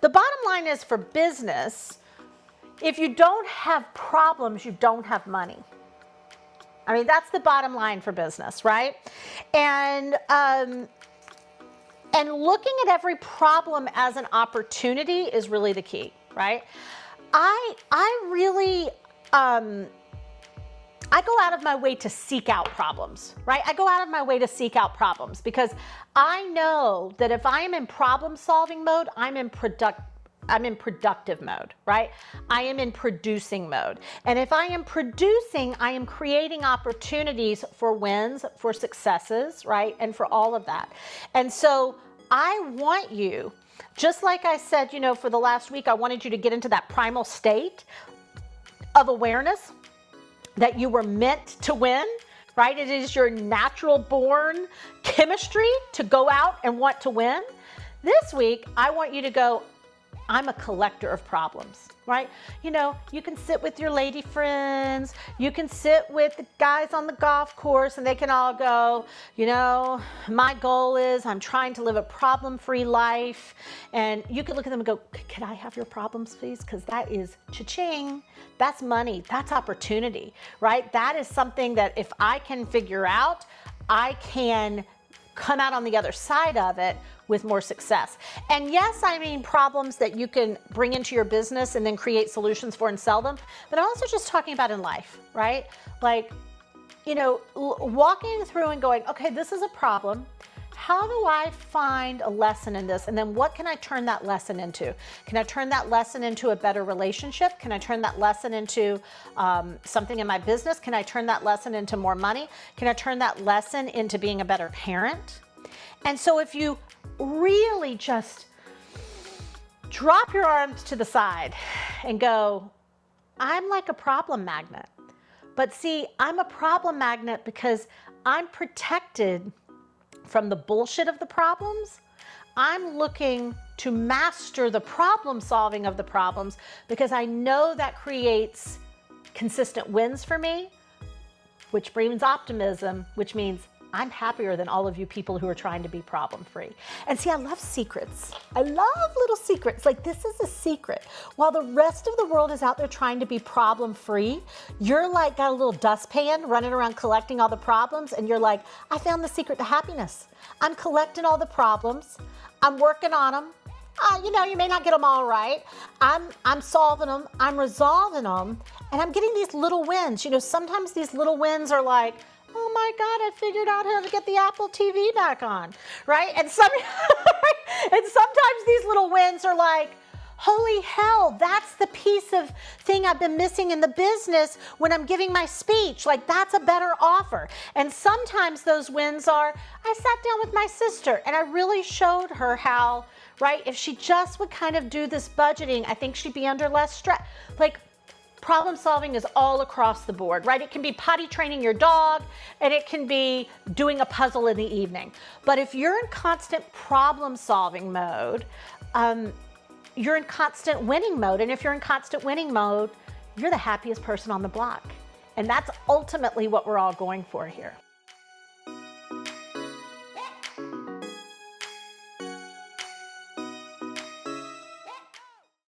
The bottom line is for business, if you don't have problems, you don't have money. I mean, that's the bottom line for business, right? And um, and looking at every problem as an opportunity is really the key, right? I I really um, I go out of my way to seek out problems, right? I go out of my way to seek out problems because I know that if I am in problem solving mode, I'm in product I'm in productive mode, right? I am in producing mode. And if I am producing, I am creating opportunities for wins, for successes, right? And for all of that. And so I want you, just like I said, you know, for the last week, I wanted you to get into that primal state of awareness that you were meant to win, right? It is your natural born chemistry to go out and want to win. This week, I want you to go, I'm a collector of problems right? You know, you can sit with your lady friends, you can sit with the guys on the golf course and they can all go, you know, my goal is I'm trying to live a problem-free life. And you could look at them and go, can I have your problems please? Because that is cha-ching. That's money, that's opportunity, right? That is something that if I can figure out, I can come out on the other side of it with more success. And yes, I mean problems that you can bring into your business and then create solutions for and sell them, but I'm also just talking about in life, right? Like, you know, walking through and going, okay, this is a problem how do I find a lesson in this? And then what can I turn that lesson into? Can I turn that lesson into a better relationship? Can I turn that lesson into um, something in my business? Can I turn that lesson into more money? Can I turn that lesson into being a better parent? And so if you really just drop your arms to the side and go, I'm like a problem magnet. But see, I'm a problem magnet because I'm protected from the bullshit of the problems. I'm looking to master the problem solving of the problems because I know that creates consistent wins for me, which brings optimism, which means I'm happier than all of you people who are trying to be problem free. And see, I love secrets. I love little secrets. Like this is a secret. While the rest of the world is out there trying to be problem free, you're like got a little dustpan running around collecting all the problems. And you're like, I found the secret to happiness. I'm collecting all the problems. I'm working on them. Uh, you know, you may not get them all right. I'm, I'm solving them. I'm resolving them. And I'm getting these little wins. You know, sometimes these little wins are like, oh my God, I figured out how to get the Apple TV back on, right? And some, and sometimes these little wins are like, holy hell, that's the piece of thing I've been missing in the business when I'm giving my speech. Like that's a better offer. And sometimes those wins are, I sat down with my sister and I really showed her how, right, if she just would kind of do this budgeting, I think she'd be under less stress. Like problem solving is all across the board, right? It can be potty training your dog and it can be doing a puzzle in the evening. But if you're in constant problem solving mode, um, you're in constant winning mode. And if you're in constant winning mode, you're the happiest person on the block. And that's ultimately what we're all going for here.